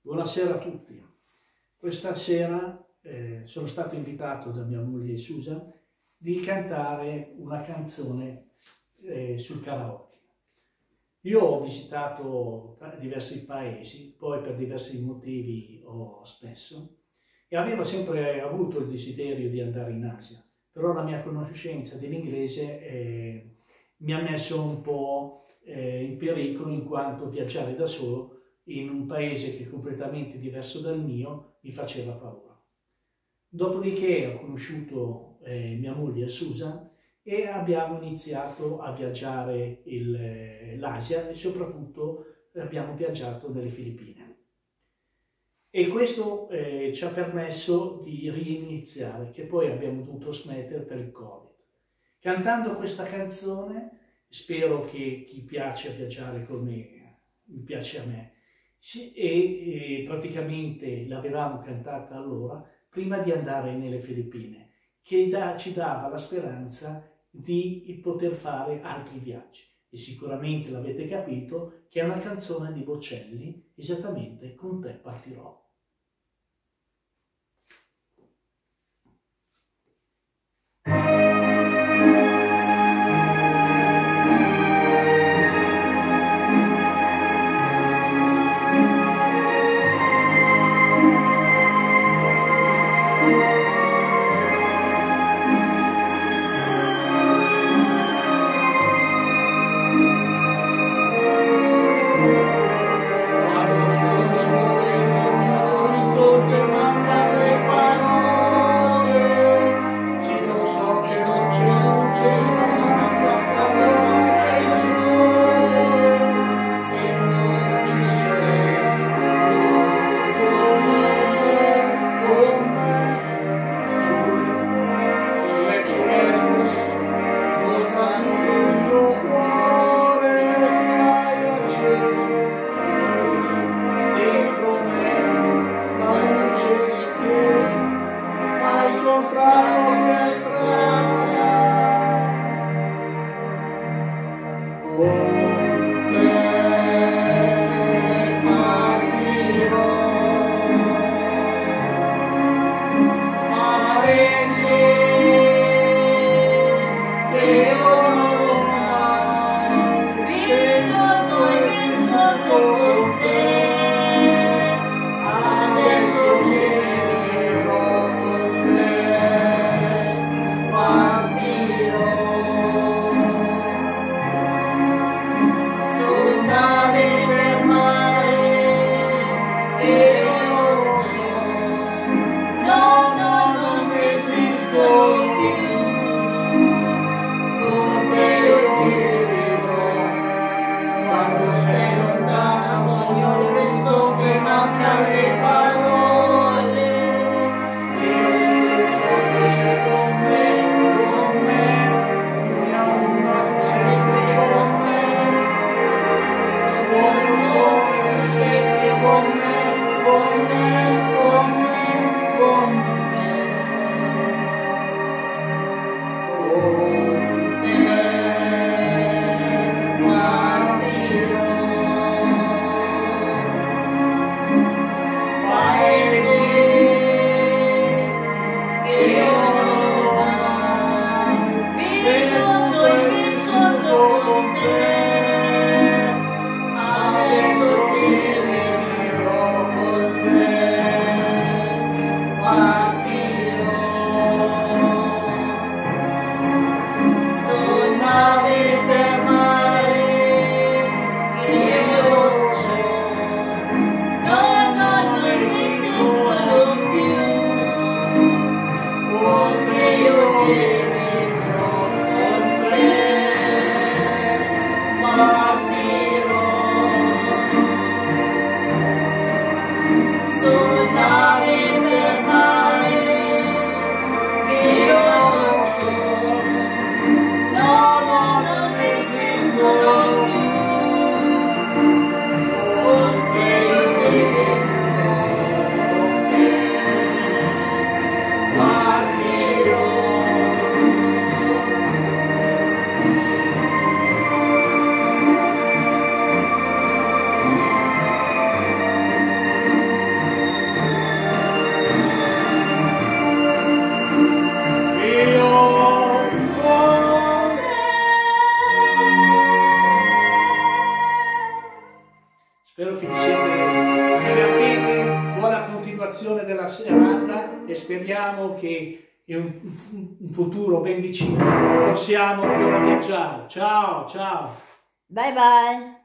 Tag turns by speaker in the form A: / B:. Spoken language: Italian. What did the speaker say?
A: Buonasera a tutti. Questa sera eh, sono stato invitato da mia moglie Susan di cantare una canzone eh, sul karaoke. Io ho visitato diversi paesi, poi per diversi motivi ho spesso, e avevo sempre avuto il desiderio di andare in Asia, però la mia conoscenza dell'inglese eh, mi ha messo un po' eh, in pericolo in quanto viaggiare da solo in un paese che è completamente diverso dal mio mi faceva paura. Dopodiché ho conosciuto eh, mia moglie Susan e abbiamo iniziato a viaggiare eh, l'Asia e soprattutto abbiamo viaggiato nelle Filippine. E questo eh, ci ha permesso di riniziare, che poi abbiamo dovuto smettere per il Covid. Cantando questa canzone, spero che chi piace viaggiare come mi piace a me, e, e praticamente l'avevamo cantata allora, prima di andare nelle Filippine, che da, ci dava la speranza di poter fare altri viaggi. E sicuramente l'avete capito che è una canzone di Bocelli, esattamente Con te partirò. Continuazione della serata e speriamo che in un futuro ben vicino possiamo ancora viaggiare. Ciao, ciao!
B: Bye bye!